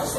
ます。